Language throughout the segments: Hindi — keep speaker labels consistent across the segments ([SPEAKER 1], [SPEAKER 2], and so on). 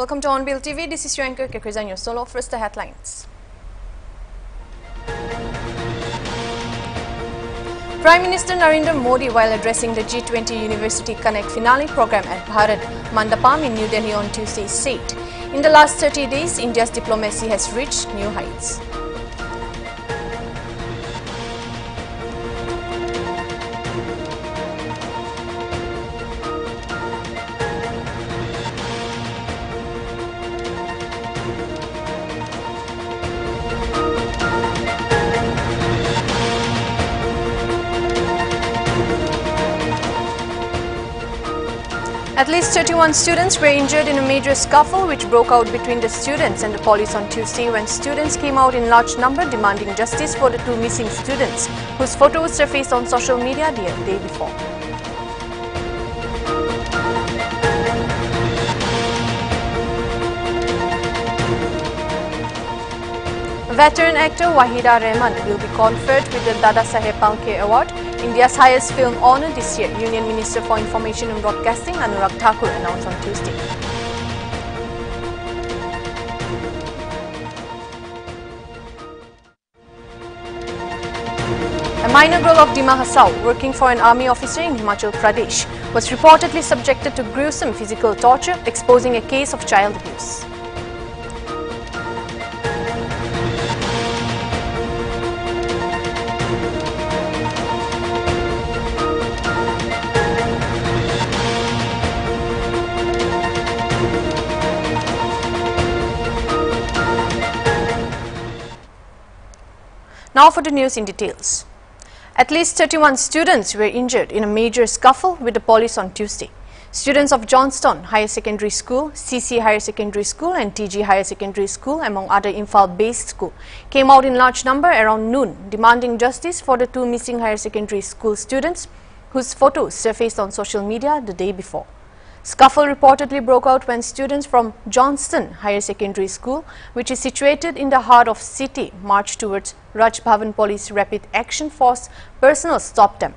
[SPEAKER 1] Welcome to OnBill TV. This is your anchor Kekrizan solo. First, the headlines. Prime Minister Narendra Modi, while addressing the G20 University Connect finale program at Bharat Mandapam in New Delhi on Tuesday, said, In the last 30 days, India's diplomacy has reached new heights. At least 31 students were injured in a major scuffle which broke out between the students and the police on Tuesday when students came out in large number demanding justice for the two missing students whose photos surfaced on social media the day before. Veteran actor Wahida Rehman will be conferred with the Dada Saheb Award, India's highest film honour this year, Union Minister for Information and Broadcasting Anurag Thakur announced on Tuesday. A minor girl of Dima Hasao, working for an army officer in Himachal Pradesh, was reportedly subjected to gruesome physical torture, exposing a case of child abuse. Now for the news in details. At least 31 students were injured in a major scuffle with the police on Tuesday. Students of Johnston Higher Secondary School, CC Higher Secondary School and TG Higher Secondary School among other Imphal-based school came out in large number around noon demanding justice for the two missing higher secondary school students whose photos surfaced on social media the day before. Scuffle reportedly broke out when students from Johnston Higher Secondary School, which is situated in the heart of city, marched towards Raj Bhavan Police Rapid Action Force personnel stopped them.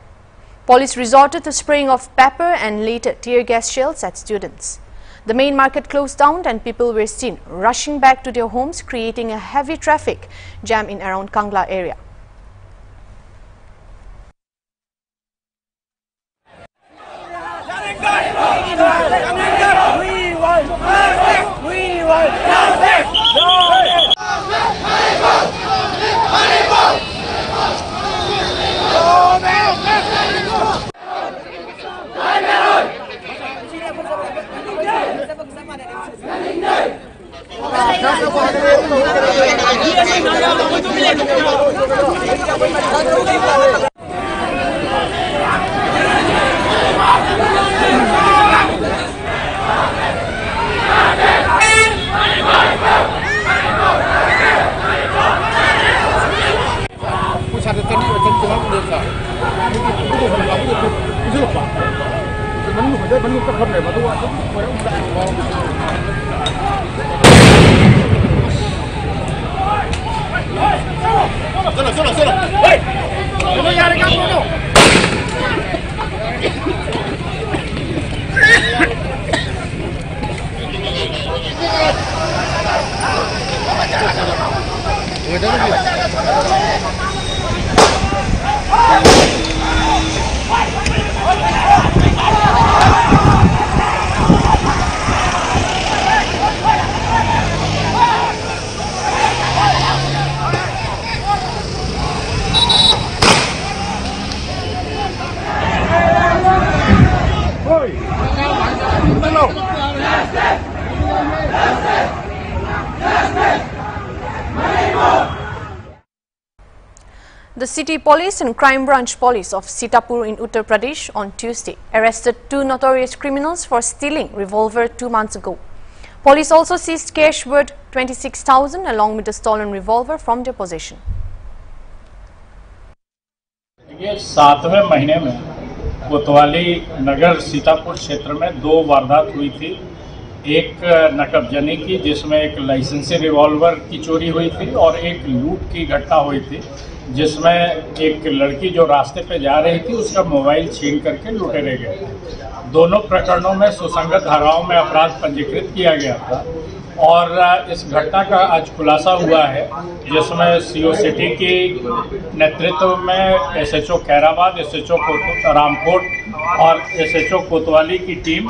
[SPEAKER 1] Police resorted to spraying of pepper and later tear gas shells at students. The main market closed down and people were seen rushing back to their homes, creating a heavy traffic jam in around Kangla area.
[SPEAKER 2] We want justice! No! Honey vote! Honey vote! solo, solo.
[SPEAKER 1] The city police and crime branch police of Sitapur in Uttar Pradesh on Tuesday arrested two notorious criminals for stealing revolver two months ago. Police also seized cash worth 26,000 along with the stolen revolver from their possession.
[SPEAKER 3] ये सातवें महीने में कोतवाली नगर सीतापुर क्षेत्र में दो वारदात हुई थी एक नकबजनी की जिसमें एक लाइसेंसी रिवॉल्वर की चोरी हुई थी और एक लूट की घटना हुई थी जिसमें एक लड़की जो रास्ते पे जा रही थी, उसका मोबाइल छीन करके लुटे लुटेरे गए दोनों प्रकरणों में सुसंगत धाराओं में अपराध पंजीकृत किया गया था और इस घटना का आज खुलासा हुआ है, जिसमें सीओ सिटी की नेतृत्व में एसएचओ खैराबाद, एसएचओ रामकोट और एसएचओ कोतवाली की टीम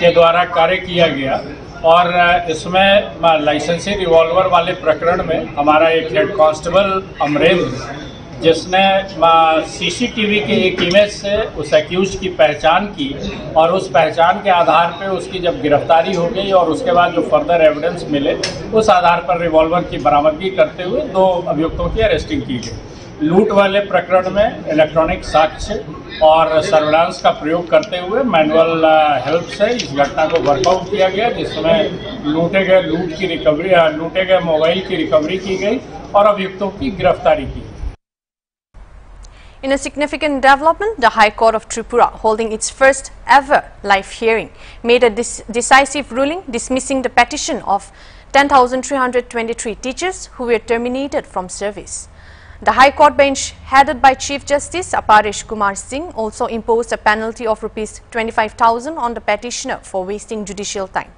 [SPEAKER 3] के द्वारा कार्य किया गया। और इसमें लाइसेंसी रिवॉल्वर वाले प्रकरण में हमारा एक हेड कांस्टेबल अमरेंद्र, जिसने सीसीटीवी के एक इमेज से उस एक्यूज की पहचान की और उस पहचान के आधार पर उसकी जब गिरफ्तारी हो गई और उसके बाद जो फर्दर एविडेंस मिले, उस आधार पर रिवॉल्वर की बरामदगी करते हुए दो अभियुक्तों की अरेस्टिंग की गई। लूट वाले प्रकरण में इलेक्ट्रॉनिक साक्ष्य और सर्विलांस का प्रयोग करते हुए मैनुअल हेल्प से इस घटना को वर्कआउट किया गया जिसमें लूटे गए लूट की रिकवरी लूटे गए मोबाइल की रिकवरी की गई और अभियुक्तों की गिरफ्तारी की
[SPEAKER 1] In a significant development, the High Court of Tripura, holding its first ever live hearing, made a decisive ruling dismissing the petition of 10,323 teachers who were terminated from service. The High Court bench, headed by Chief Justice Aparesh Kumar Singh, also imposed a penalty of rupees 25,000 on the petitioner for wasting judicial time.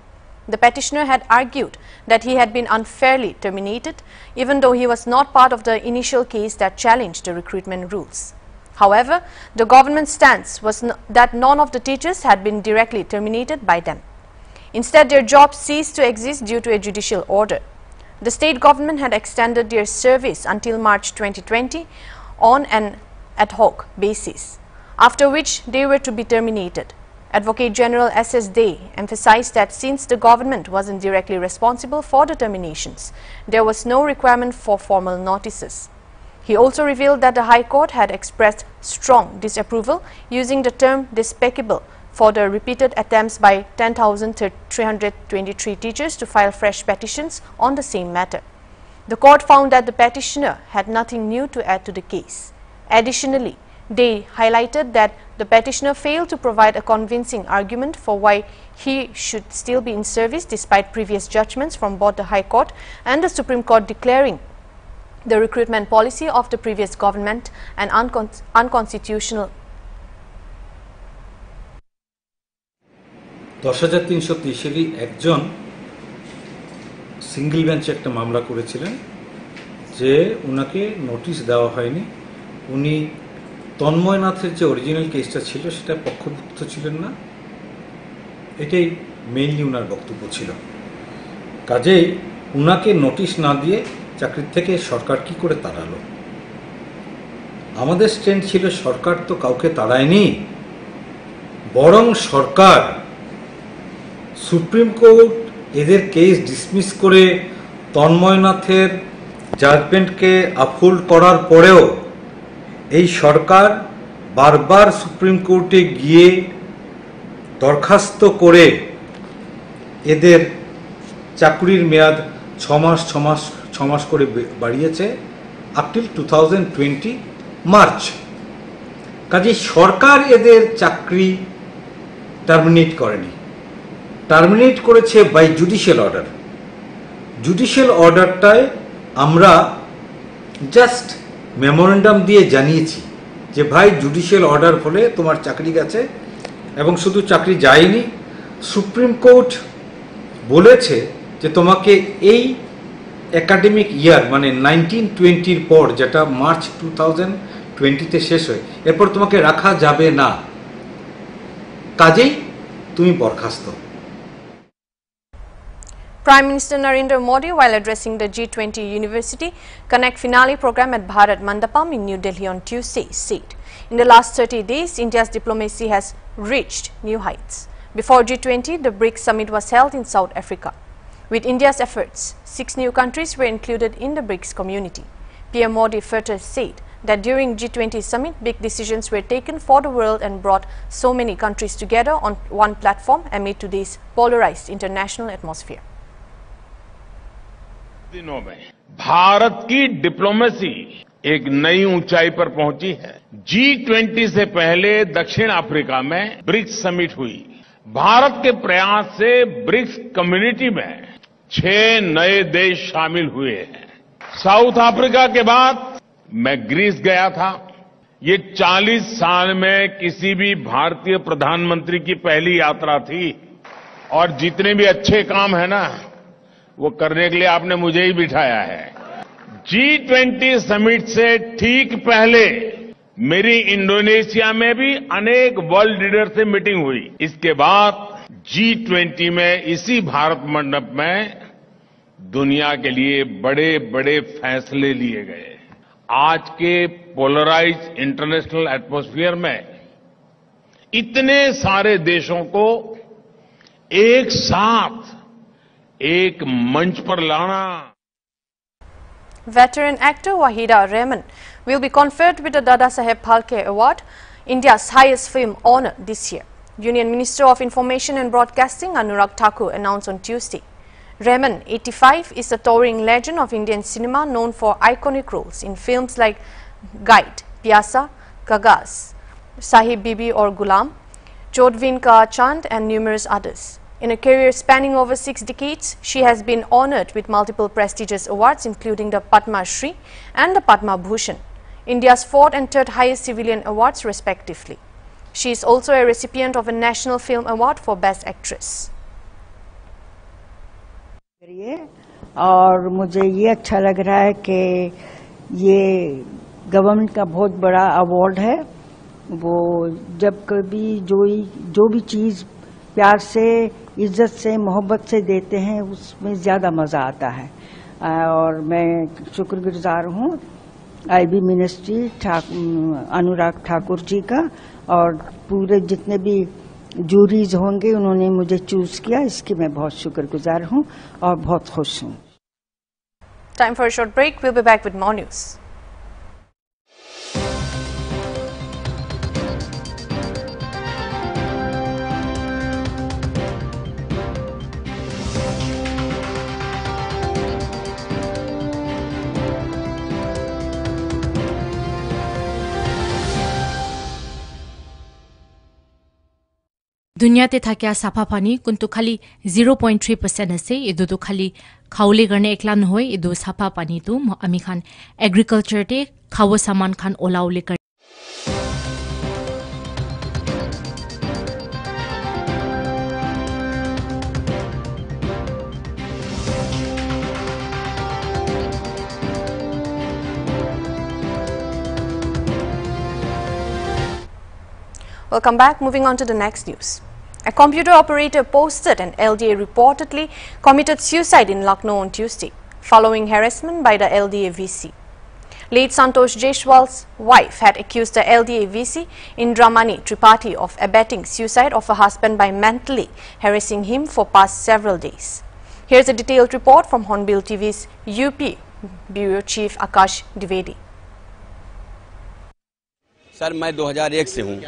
[SPEAKER 1] The petitioner had argued that he had been unfairly terminated, even though he was not part of the initial case that challenged the recruitment rules. However, the government's stance was that none of the teachers had been directly terminated by them. Instead, their jobs ceased to exist due to a judicial order. The state government had extended their service until March 2020 on an ad hoc basis, after which they were to be terminated. Advocate General S.S. Day emphasized that since the government wasn't directly responsible for the terminations, there was no requirement for formal notices. He also revealed that the High Court had expressed strong disapproval using the term despicable for the repeated attempts by 10,323 teachers to file fresh petitions on the same matter. The court found that the petitioner had nothing new to add to the case. Additionally, they highlighted that the petitioner failed to provide a convincing argument for why he should still be in service despite previous judgments from both the High Court and the Supreme Court declaring the recruitment policy of the previous government an uncon unconstitutional.
[SPEAKER 4] দশ হাজার তিনশো তেইশেরই একজন সিঙ্গেল বেঞ্চে একটা মামলা করেছিলেন যে ওনাকে নোটিশ দেওয়া হয়নি। উনি তন্ময়নাথের যে অরিজিনাল কেসটা ছিল সেটা পক্ষভুক্ত ছিলেন না। এটাই মেইনলি ওনার বক্তব্য ছিল। কাজেই উনাকে নোটিশ না দিয়ে চাকরির থেকে সরকার কি করে তাড়ালো? আমাদের স্ট্যান্ড ছিল সরকার তো কাউকে তাড়ায়নি, বরং সরকার সুপ্রিম কোর্ট এদের কেস ডিসমিস করে তন্ময়নাথের জাজমেন্টকে আফোল্ড করার পরেও এই সরকার বারবার সুপ্রিম কোর্টে গিয়ে দরখাস্ত করে এদের চাকরির মেয়াদ ছ মাস ছ মাস ছ মাস করে বাড়িয়েছে up till two thousand twenty March. কাজে সরকার এদের চাকরি টার্মিনেট করেনি। টার্মিনেট করেছে বাই জুডিশিয়াল অর্ডার জুডিশিয়াল অর্ডারটায় আমরা জাস্ট মেমোরেন্ডাম দিয়ে জানিয়েছি যে ভাই জুডিশিয়াল অর্ডার ফলে তোমার চাকরি গেছে এবং শুধু চাকরি যায়নি সুপ্রিম কোর্ট বলেছে যে তোমাকে এই একাডেমিক ইয়ার মানে নাইনটিন টোয়েন্টির পর যেটা মার্চ টু থাউজেন্ড টোয়েন্টিতে শেষ হয়, এরপর তোমাকে রাখা যাবে না। কাজেই তুমি বরখাস্ত।
[SPEAKER 1] Prime Minister Narendra Modi, while addressing the G20 University Connect Finale program at Bharat Mandapam in New Delhi on Tuesday, said, In the last 30 days, India's diplomacy has reached new heights. Before G20, the BRICS summit was held in South Africa. With India's efforts, six new countries were included in the BRICS community. PM Modi further said that during G20 summit, big decisions were taken for the world and brought so many countries together on one platform amid today's polarized international atmosphere.
[SPEAKER 5] दिनों में भारत की डिप्लोमेसी एक नई ऊंचाई पर पहुँची है। जी ट्वेंटी से पहले दक्षिण अफ्रीका में ब्रिक्स समिट हुई। भारत के प्रयास से ब्रिक्स कम्युनिटी में छह नए देश शामिल हुए हैं। साउथ अफ्रीका के बाद मैं ग्रीस गया था। ये 40 साल में किसी भी भारतीय प्रधानमंत्री की पहली यात्रा थी। और जितने भी अच्छे काम है ना वो करने के लिए आपने मुझे ही बिठाया है। जी ट्वेंटी समिट से ठीक पहले मेरी इंडोनेशिया में भी अनेक वर्ल्ड लीडर से मीटिंग हुई। इसके बाद जी ट्वेंटी में इसी भारत मंडप में दुनिया के लिए बड़े बड़े फैसले लिए गए। आज के पोलराइज इंटरनेशनल एटमॉस्फेयर में इतने सारे देशों को एक साथ एक मंच पर लाना
[SPEAKER 1] Veteran actor Wahida Rehman will be conferred with the Dada Saheb Phalke Award, India's highest film honor this year. Union Minister of Information and Broadcasting Anurag Thakur announced on Tuesday. Rehman, 85, is a touring legend of Indian cinema known for iconic roles in films like Guide, Pyasa, Kagas, Sahib Bibi or Gulam, Chodvin Ka Chand and numerous others. In a career spanning over six decades, she has been honored with multiple prestigious awards including the Padma Shri and the Padma Bhushan, India's fourth and third highest civilian awards respectively. She is also a recipient of a National Film Award for Best Actress.
[SPEAKER 6] करिए और मुझे ये अच्छा लग रहा है कि ये गवर्नमेंट का बहुत बड़ा अवार्ड है वो जब कभी जो जो भी चीज़ प्यार से इज़्ज़त से, मोहब्बत से देते हैं, उसमें ज़्यादा मज़ा आता है। और मैं शुक्रगुजार हूँ, आईबी मिनिस्ट्री ठाकुर अनुराग ठाकुर जी का, और पूरे जितने भी जूरीज होंगे, उन्होंने मुझे चूज़ किया, इसकी मैं बहुत शुक्रगुजार हूँ और बहुत खुश हूँ।
[SPEAKER 1] For a short break. We'll be back with more
[SPEAKER 7] দুনিয়াতে থাকে চাফা পানী কিন্তু খালি জিৰ' পইণ্ট থ্ৰী পাৰ্চেণ্ট আছে এইটোতো খালি খাবলৈ কাৰণে একলা নহয় এইটো চাফা পানীটো আমি খান এগ্ৰিকালচাৰতে খাব চামান খান ওলাওলি কাৰণে
[SPEAKER 1] Welcome back. Moving on to the next news. A computer operator posted and LDA reportedly committed suicide in Lucknow on Tuesday, following harassment by the LDA VC. Late Santosh Jaishwal's wife had accused the LDA VC Indramani Tripathi of abetting suicide of her husband by mentally harassing him for past several days. Here's a detailed report from Hornbill TV's UP Bureau Chief Akash Divedi.
[SPEAKER 8] Sir, मैं 2001 से हूँ।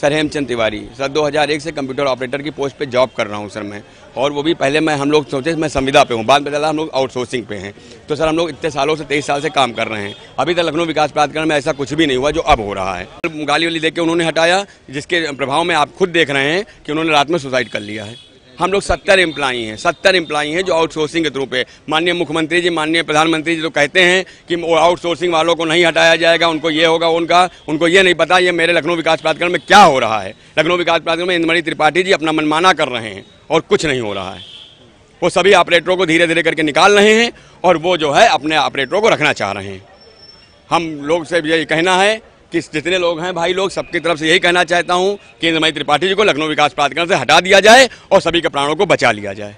[SPEAKER 8] सर, हेमचंद तिवारी। सर 2001 से कंप्यूटर ऑपरेटर की पोस्ट पे जॉब कर रहा हूँ, सर, मैं। और वो भी पहले मैं, हम लोग सोचे, मैं संविदा पे हूँ। बाद में चला, हम लोग आउटसोर्सिंग पे हैं। तो सर, हम लोग इतने सालों से, तेईस साल से काम कर रहे हैं। अभी तक लखनऊ विकास प्राधिकरण में ऐसा कुछ भी नहीं हुआ जो अब हो रहा है। गाली वाली देख के उन्होंने हटाया, जिसके प्रभाव में आप खुद देख रहे हैं कि उन्होंने रात में सुसाइड कर लिया है। हम लोग सत्तर एम्प्लाई हैं, सत्तर एम्प्लाई हैं जो आउटसोर्सिंग के थ्रू पे माननीय मुख्यमंत्री जी, माननीय प्रधानमंत्री जी तो कहते हैं कि आउटसोर्सिंग वालों को नहीं हटाया जाएगा, उनको ये होगा, उनका, उनको ये नहीं पता ये मेरे लखनऊ विकास प्राधिकरण में क्या हो रहा है। लखनऊ विकास प्राधिकरण में इंद्रमणि त्रिपाठी जी अपना मनमाना कर रहे हैं और कुछ नहीं हो रहा है। वो सभी ऑपरेटरों को धीरे धीरे करके निकाल रहे हैं और वो जो है अपने ऑपरेटरों को रखना चाह रहे हैं। हम लोग से यही कहना है कि जितने लोग हैं भाई लोग, सबकी तरफ़ से यही कहना चाहता हूँ कि इंद्रमणि त्रिपाठी जी को लखनऊ विकास प्राधिकरण से हटा दिया जाए और सभी के प्राणों को बचा लिया जाए।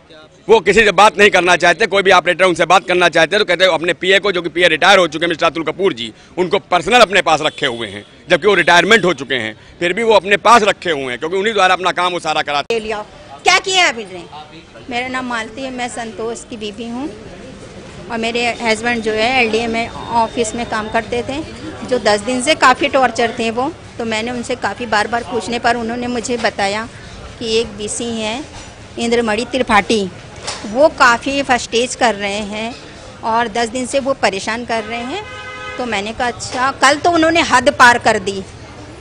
[SPEAKER 8] वो किसी से बात नहीं करना चाहते, कोई भी ऑपरेटर उनसे बात करना चाहते तो कहते हैं, अपने पीए को, जो कि पीए रिटायर हो चुके हैं, मिस्टर अतुल कपूर जी, उनको पर्सनल अपने पास रखे हुए हैं, जबकि वो रिटायरमेंट हो चुके हैं। फिर भी वो अपने पास रखे हुए हैं, क्योंकि उन्हीं द्वारा अपना काम वो सारा कराते
[SPEAKER 9] क्या किया है मेरा नाम मालती है, मैं संतोष की बीबी हूँ। और मेरे हस्बैंड जो है एलडीए में ऑफ़िस में काम करते थे, जो दस दिन से काफ़ी टॉर्चर थे वो तो मैंने उनसे काफ़ी बार बार पूछने पर उन्होंने मुझे बताया कि एक बीसी हैं, इंद्रमणि त्रिपाठी। वो काफ़ी फस्टेज कर रहे हैं और दस दिन से वो परेशान कर रहे हैं। तो मैंने कहा अच्छा कल तो उन्होंने हद पार कर दी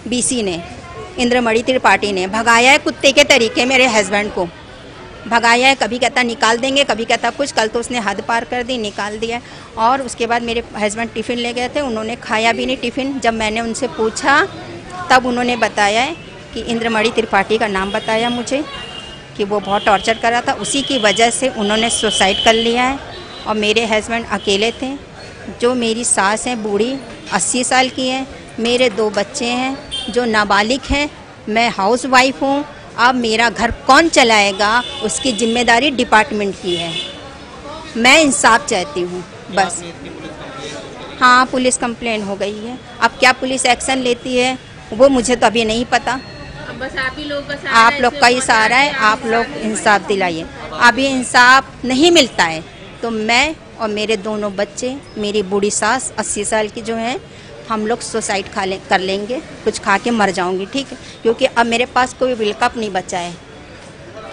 [SPEAKER 9] बीसी ने, इंद्रमणि त्रिपाठी ने। भगाया है कुत्ते के तरीके मेरे हस्बैंड को। भगाया है, कभी कहता निकाल देंगे, कभी कहता कुछ, कल तो उसने हद पार कर दी, निकाल दिया और उसके बाद मेरे हस्बैंड टिफ़िन ले गए थे, उन्होंने खाया भी नहीं टिफ़िन जब मैंने उनसे पूछा, तब उन्होंने बताया कि इंद्रमणि त्रिपाठी का नाम बताया मुझे, कि वो बहुत टॉर्चर कर रहा था। उसी की वजह से उन्होंने सुसाइड कर लिया है। और मेरे हस्बैंड अकेले थे। जो मेरी सास हैं, बूढ़ी, अस्सी साल की है। मेरे दो बच्चे हैं, जो नाबालिग हैं। मैं हाउस वाइफ हूँ। अब मेरा घर कौन चलाएगा उसकी ज़िम्मेदारी डिपार्टमेंट की है। मैं इंसाफ चाहती हूँ बस। हाँ पुलिस कंप्लेन हो गई है। अब क्या पुलिस एक्शन लेती है वो मुझे तो अभी नहीं पता।
[SPEAKER 10] बस आप ही लोग का
[SPEAKER 9] आप लोग का ही सहारा है आप लोग इंसाफ दिलाइए। अभी इंसाफ नहीं मिलता है। तो मैं और मेरे दोनों बच्चे मेरी बूढ़ी सास अस्सी साल की जो है हम लोग सुसाइड खा ले, कर लेंगे, कुछ खा के मर जाऊँगी, ठीक है? क्योंकि अब मेरे पास कोई विकल्प नहीं बचा है,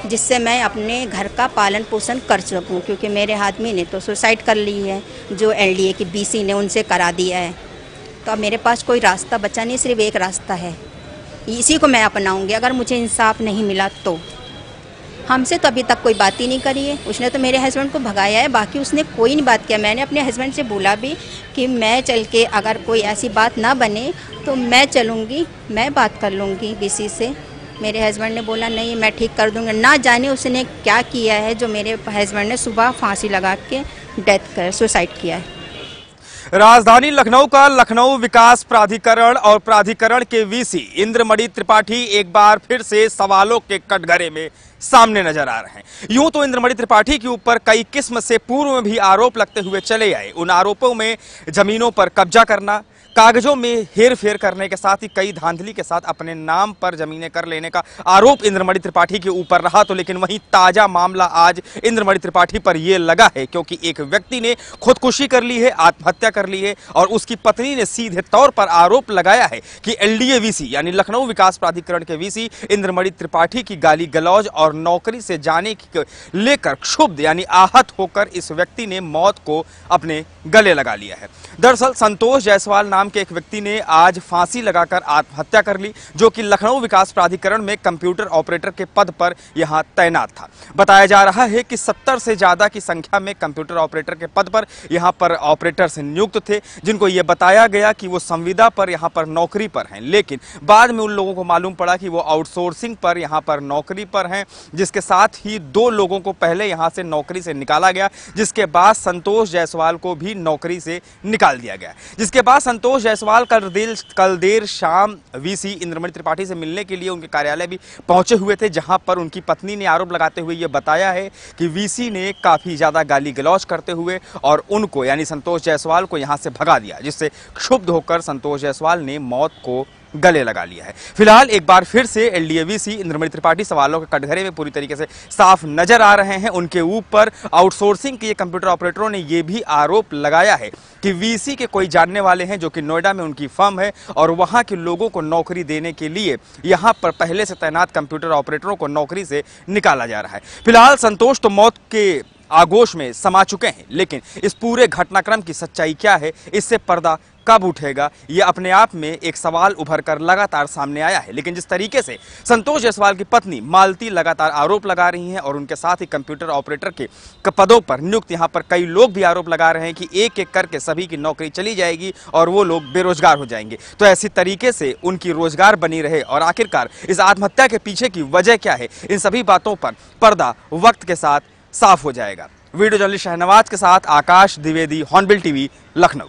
[SPEAKER 9] जिससे मैं अपने घर का पालन पोषण कर सकूँ, क्योंकि मेरे आदमी ने तो सुसाइड कर ली है, जो एलडीए की बीसी ने उनसे करा दिया है। तो अब मेरे पास कोई रास्ता बचा नहीं, सिर्फ़ एक रास्ता है। इसी को मैं अपनाऊँगी, अगर मुझे इंसाफ नहीं मिला तो। हमसे तो अभी तक कोई बात ही नहीं करी है। उसने तो मेरे हस्बैंड को भगाया है, बाकी उसने कोई नहीं बात किया। मैंने अपने हस्बैंड से बोला भी कि मैं चल के अगर कोई ऐसी बात ना बने तो मैं चलूँगी, मैं बात कर लूँगी बीसी से। मेरे हस्बैंड ने बोला, नहीं, मैं ठीक कर दूँगा। ना जाने उसने क्या किया है जो मेरे हस्बैंड ने सुबह फांसी लगा के डेथ कर सुसाइड किया है।
[SPEAKER 11] राजधानी लखनऊ का लखनऊ विकास प्राधिकरण और प्राधिकरण के वीसी इंद्रमणि त्रिपाठी एक बार फिर से सवालों के कटघरे में सामने नज़र आ रहे हैं। यूँ तो इंद्रमणि त्रिपाठी के ऊपर कई किस्म से पूर्व में भी आरोप लगते हुए चले आए। उन आरोपों में जमीनों पर कब्जा करना कागजों में हेर फेर करने के साथ ही कई धांधली के साथ अपने नाम पर जमीनें कर लेने का आरोप इंद्रमणि त्रिपाठी के ऊपर रहा तो लेकिन वहीं ताज़ा मामला आज इंद्रमणि त्रिपाठी पर यह लगा है, क्योंकि एक व्यक्ति ने खुदकुशी कर ली है, आत्महत्या कर ली है, और उसकी पत्नी ने सीधे तौर पर आरोप लगाया है कि एलडीए वीसी, यानी लखनऊ विकास प्राधिकरण के वीसी, इंद्रमणि त्रिपाठी की गाली गलौज और नौकरी से जाने की लेकर क्षुब्ध, यानी आहत होकर इस व्यक्ति ने मौत को अपने गले लगा लिया है। दरअसल संतोष जायसवाल नाम के एक व्यक्ति ने आज फांसी लगाकर आत्महत्या कर ली, जो कि लखनऊ विकास प्राधिकरण में कंप्यूटर ऑपरेटर के पद पर यहाँ तैनात था। बताया जा रहा है कि 70 से ज़्यादा की संख्या में कंप्यूटर ऑपरेटर के पद पर यहाँ पर ऑपरेटर से नियुक्त थे, जिनको यह बताया गया कि वो संविदा पर यहाँ पर नौकरी पर हैं। लेकिन बाद में उन लोगों को मालूम पड़ा कि वो आउटसोर्सिंग पर यहाँ पर नौकरी पर हैं, जिसके साथ ही दो लोगों को पहले यहाँ से नौकरी से निकाला गया, जिसके बाद संतोष जायसवाल को भी नौकरी से निकाल दिया गया। जिसके बाद संतोष जायसवाल कल देर कल देर शाम वीसी इंद्रमणि त्रिपाठी से मिलने के लिए उनके कार्यालय भी पहुँचे हुए थे, जहाँ पर उनकी पत्नी ने आरोप लगाते हुए ये बताया है कि वीसी ने काफ़ी ज़्यादा गाली गलौज करते हुए और उनको, यानी संतोष जायसवाल को यहाँ से भगा दिया, जिससे क्षुब्ध होकर संतोष जायसवाल ने मौत को गले लगा लिया है। फ़िलहाल एक बार फिर से एलडीएवीसी इंद्रमणि त्रिपाठी सवालों के कटघरे में पूरी तरीके से साफ़ नज़र आ रहे हैं। उनके ऊपर आउटसोर्सिंग के कंप्यूटर ऑपरेटरों ने यह भी आरोप लगाया है कि वीसी के कोई जानने वाले हैं जो कि नोएडा में उनकी फर्म है और वहाँ के लोगों को नौकरी देने के लिए यहाँ पर पहले से तैनात कंप्यूटर ऑपरेटरों को नौकरी से निकाला जा रहा है। फ़िलहाल संतोष तो मौत के आगोश में समा चुके हैं, लेकिन इस पूरे घटनाक्रम की सच्चाई क्या है, इससे पर्दा कब उठेगा? ये अपने आप में एक सवाल उभर कर लगातार सामने आया है। लेकिन जिस तरीके से संतोष जायसवाल की पत्नी मालती लगातार आरोप लगा रही हैं और उनके साथ ही कंप्यूटर ऑपरेटर के पदों पर नियुक्त यहाँ पर कई लोग भी आरोप लगा रहे हैं कि एक एक करके सभी की नौकरी चली जाएगी और वो लोग बेरोजगार हो जाएँगे। तो ऐसी तरीके से उनकी रोज़गार बनी रहे और आखिरकार इस आत्महत्या के पीछे की वजह क्या है? इन सभी बातों पर पर्दा वक्त के साथ साफ़ हो जाएगा। वीडियो जर्नलिस्ट शहनवाज के साथ Akash Dwivedi, Hornbill TV, Lucknow.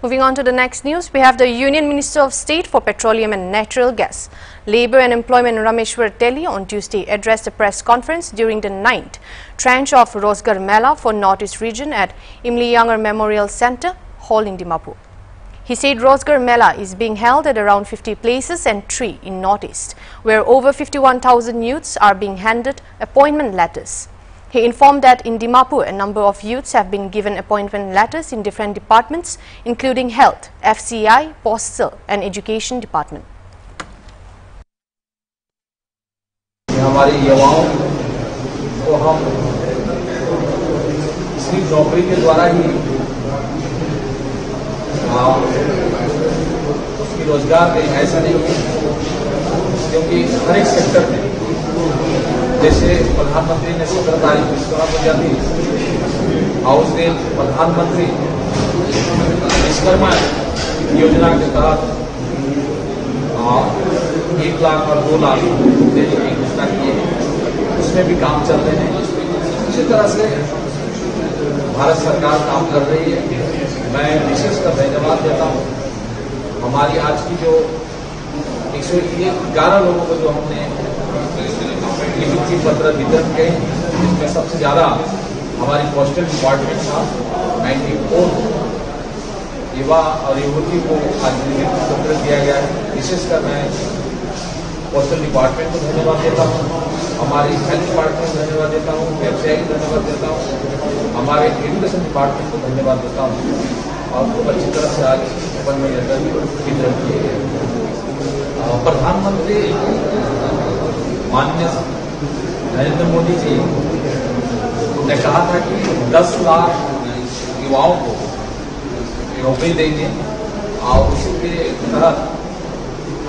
[SPEAKER 1] Moving on to the next news, we have the Union Minister of State for Petroleum and Natural Gas, Labour and Employment Rameshwar Telly on Tuesday addressed a press conference during the ninth tranche of Rosgar Mela for Northeast region at Imli Younger Memorial Centre, Hall in Dimapur. He said Rosgar Mela is being held at around 50 places and three in Northeast, where over 51,000 youths are being handed appointment letters. He informed that in Dimapur, a number of youths have been given appointment letters in different departments, including health, FCI, postal and education department.
[SPEAKER 12] हमारे युवाओं को हम सिर्फ नौकरी के द्वारा ही उसकी रोजगार दें ऐसा नहीं है क्योंकि हर एक सेक्टर में जैसे प्रधानमंत्री ने सत्रह तारीख विश्वकर्मा पूजा दी और उस दिन प्रधानमंत्री विश्वकर्मा योजना के तहत एक लाख और दो लाख देने की घोषणा की है, उसमें भी काम चल रहे हैं। इसी तरह से भारत सरकार काम कर रही है। मैं विशेषकर धन्यवाद देता हूँ। हमारी आज की जो एक सौ ग्यारह लोगों को जो हमने नियुक्ति पत्र वितरण किए जिसमें सबसे ज़्यादा हमारी पोस्टल डिपार्टमेंट था, नाइन्टी फोर। युवा और युवती को आज नियुक्ति पत्र दिया गया है। विशेषकर मैं पोस्टल डिपार्टमेंट को धन्यवाद देता हूँ, हमारी हेल्थ डिपार्टमेंट को धन्यवाद देता हूँ, व्यवसाय को धन्यवाद देता हूँ, हमारे एजुकेशन डिपार्टमेंट को धन्यवाद देता हूँ और खूब अच्छी तरह से आज अपन में वितरण किए गए प्रधानमंत्री माननीय नरेंद्र मोदी जी ने कहा था कि 10 लाख युवाओं को नौकरी देंगे और उसी के तहत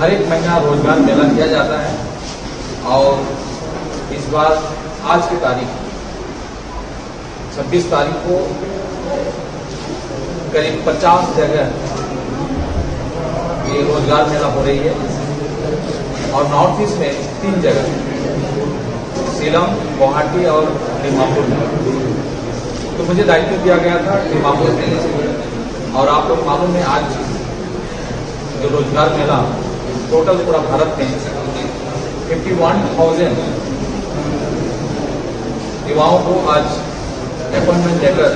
[SPEAKER 12] हर एक महीना रोज़गार मेला किया जाता है। और इस बार आज की तारीख 26 तारीख को करीब 50 जगह ये रोज़गार मेला हो रही है। और नॉर्थ ईस्ट में तीन जगह। सीलम, गुवाहाटी और दीमापुर में तो मुझे दायित्व दिया गया था दीमापुर में और आप लोग मालूम है, आज जो रोज़गार मेला, टोटल पूरा भारत में फिफ्टी वन थाउज़ेंड युवाओं को आज अपॉइंटमेंट लेटर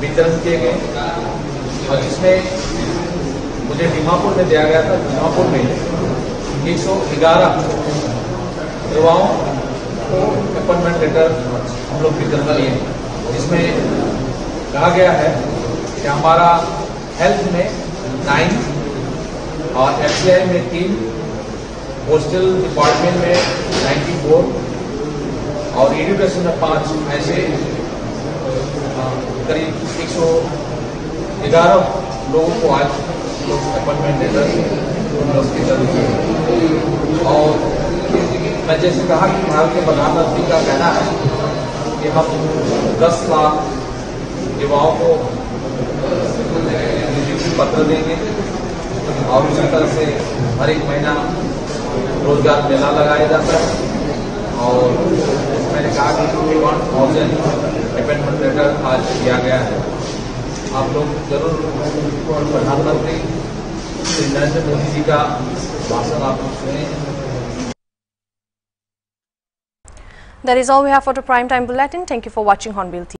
[SPEAKER 12] वितरण किए गए। और जिसमें मुझे दीमापुर में दिया गया था दीमापुर में एक सौ ग्यारह युवाओं को अपॉइंटमेंट लेटर हम लोग वितरण किए जिसमें कहा गया है कि हमारा हेल्थ में नाइन और एफ़ में तीन पोस्टल डिपार्टमेंट में नाइन्टी फोर और एजुकेशन में पाँच, ऐसे करीब एक सौ ग्यारह लोगों को आज अपॉइंटमेंट लेटर और मैं जैसे कहा कि भारत के प्रधानमंत्री का कहना है कि हम 10 लाख युवाओं को नियुक्ति पत्र देंगे और उसी तरह से हर एक महीना रोज़गार मेला लगाया जाता है। और मैंने कहा कि twenty one thousand appointment letter आज दिया गया है। आप लोग ज़रूर प्रधानमंत्री श्री नरेंद्र मोदी जी का भाषण आप सुने।
[SPEAKER 1] That is all we have for the prime time bulletin. Thank you for watching Hornbill TV.